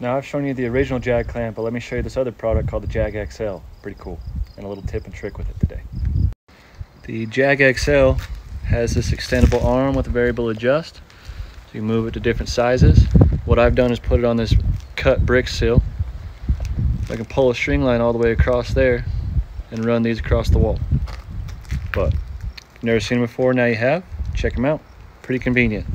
Now I've shown you the original Jag clamp, but let me show you this other product called the Jag XL. Pretty cool. And a little tip and trick with it today. The Jag XL has this extendable arm with a variable adjust. So you move it to different sizes. What I've done is put it on this cut brick sill. I can pull a string line all the way across there and run these across the wall. But never seen them before, now you have. Check them out. Pretty convenient.